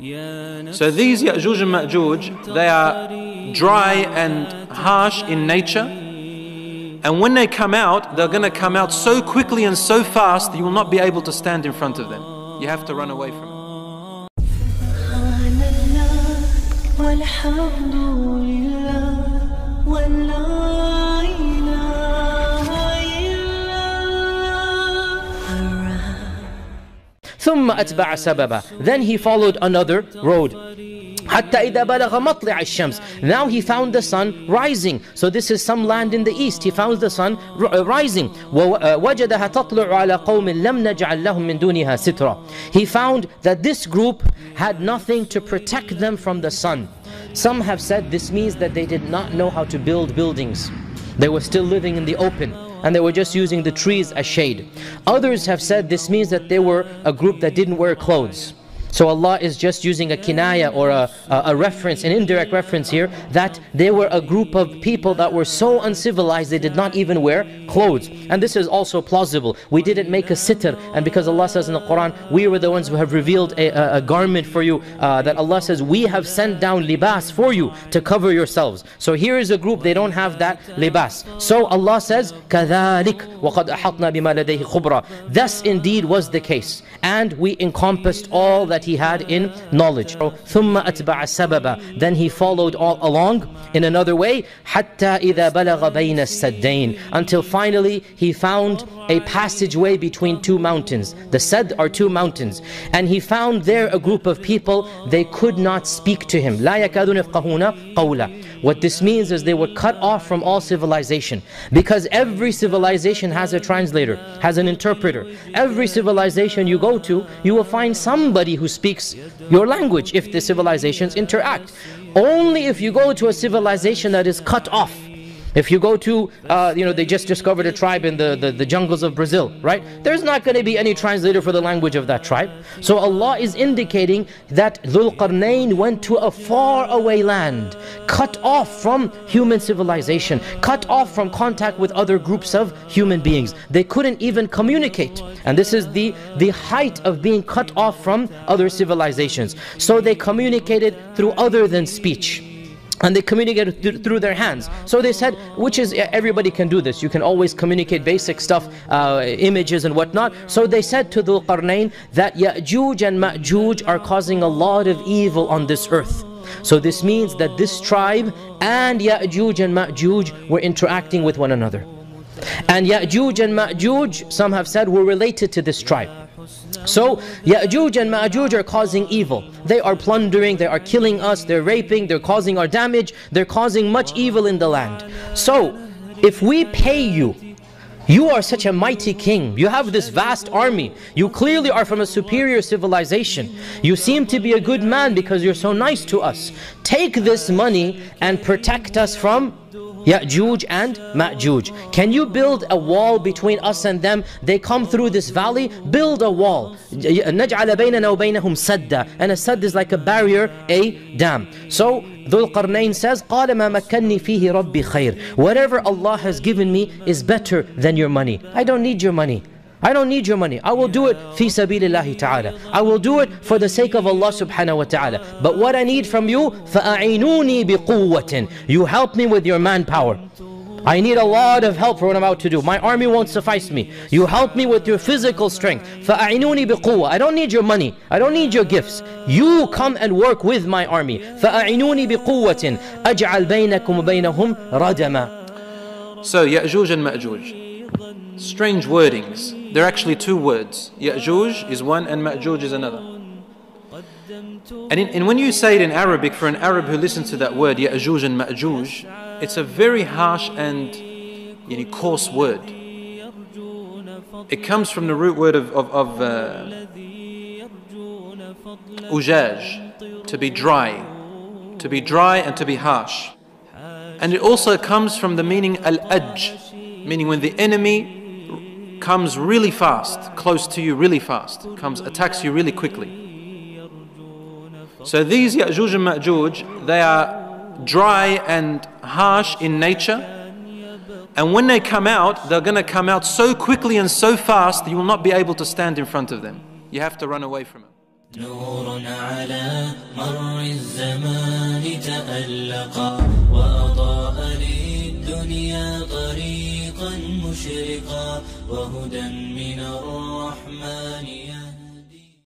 So these Ya'juj and Ma'juj, they are dry and harsh in nature. And when they come out, they're going to come out so quickly and so fast that you will not be able to stand in front of them. You have to run away from them. ثم أتبع سببا Then he followed another road حتى إذا بلغ مطلع الشمس Now he found the sun rising So this is some land in the east He found the sun rising ووجدها تطلع على قوم لم نجعل لهم من دونها سترا He found that this group had nothing to protect them from the sun Some have said this means that they did not know how to build buildings They were still living in the open and they were just using the trees as shade. Others have said this means that they were a group that didn't wear clothes. So Allah is just using a kinaya or a, a, a, reference, an indirect reference here, that they were a group of people that were so uncivilized they did not even wear clothes. And this is also plausible. We didn't make a sitr, and because Allah says in the Quran, we were the ones who have revealed a, a, a garment for you, uh, that Allah says, we have sent down libas for you to cover yourselves. So here is a group, they don't have that libas. So Allah says, كَذَلِكَ وَقَدْ أَحَطْنَا بِمَا لَدَيْهِ خُبْرًا Thus indeed was the case. And we encompassed all that that he had in knowledge. ثُمَّ أَتْبَعَ سَبَبًا Then he followed all along in another way حَتَّى إِذَا بَلَغَ بَيْنَ السَّدَّيْنِ Until finally he found a passageway between two mountains. The Sad are two mountains. And he found there a group of people, they could not speak to him. لَا يَكَادُونَ يَفْقَهُونَ قَوْلًا What this means is they were cut off from all civilization. Because every civilization has a translator, has an interpreter. Every civilization you go to, you will find somebody who speaks your language if the civilizations interact. Only if you go to a civilization that is cut off, if you go to, uh, you know, they just discovered a tribe in the, the, the jungles of Brazil, right? There's not going to be any translator for the language of that tribe. So Allah is indicating that Dhul Qarnayn went to a far away land, cut off from human civilization, cut off from contact with other groups of human beings. They couldn't even communicate. And this is the, the height of being cut off from other civilizations. So they communicated through other than speech and they communicated th through their hands. So they said, which is, everybody can do this. You can always communicate basic stuff, uh, images and whatnot. So they said to Dhul Qarnayn that Ya'juj and Ma'juj are causing a lot of evil on this earth. So this means that this tribe and Ya'juj and Ma'juj were interacting with one another. And Ya'juj and Ma'juj, some have said, were related to this tribe. So Ya'juj and Ma'juj are causing evil. They are plundering, they are killing us, they're raping, they're causing our damage, they're causing much evil in the land. So if we pay you, you are such a mighty king. You have this vast army. You clearly are from a superior civilization. You seem to be a good man because you're so nice to us. Take this money and protect us from Ya'juj and Ma'juj. Can you build a wall between us and them? They come through this valley, build a wall. نَجْعَلَ بَيْنَنَا وَبَيْنَهُمْ سَدًّا And a sad is like a barrier, a dam. So Dhul Qarnayn says, قَالَ مَا مَكَّنِّي فِيهِ رَبِّي خَيْرٌ Whatever Allah has given me is better than your money. I don't need your money. I don't need your money. I will do it fi sabilillahi ta'ala. I will do it for the sake of Allah subhanahu wa ta'ala. But what I need from you, فَأَعِنُونِي بِقُوَّةٍ You help me with your manpower. I need a lot of help for what I'm about to do. My army won't suffice me. You help me with your physical strength. فَأَعِنُونِي بِقُوَّةٍ I don't need your money. I don't need your gifts. You come and work with my army. فَأَعِنُونِي بِقُوَّةٍ أَجْعَلْ بَيْنَكُمْ وَبَيْنَهُمْ رَدَمًا So Ya'juj and Ma'juj. Strange wordings. They're actually two words. Ya'juj is one and Ma'juj is another. And, in, and when you say it in Arabic, for an Arab who listens to that word, Ya'juj and Ma'juj, it's a very harsh and you know, coarse word. It comes from the root word of, of, of uh, ujaj, to be dry, to be dry and to be harsh. And it also comes from the meaning al-ajj, meaning when the enemy comes really fast, close to you really fast, comes attacks you really quickly. So these Ya'juj and Ma'juj, they are dry and harsh in nature. And when they come out, they're going to come out so quickly and so fast that you will not be able to stand in front of them. You have to run away from them. مر الزمان تألقا وأضاء للدنيا طريقا مشرقا وهدى من الرحمن يهدي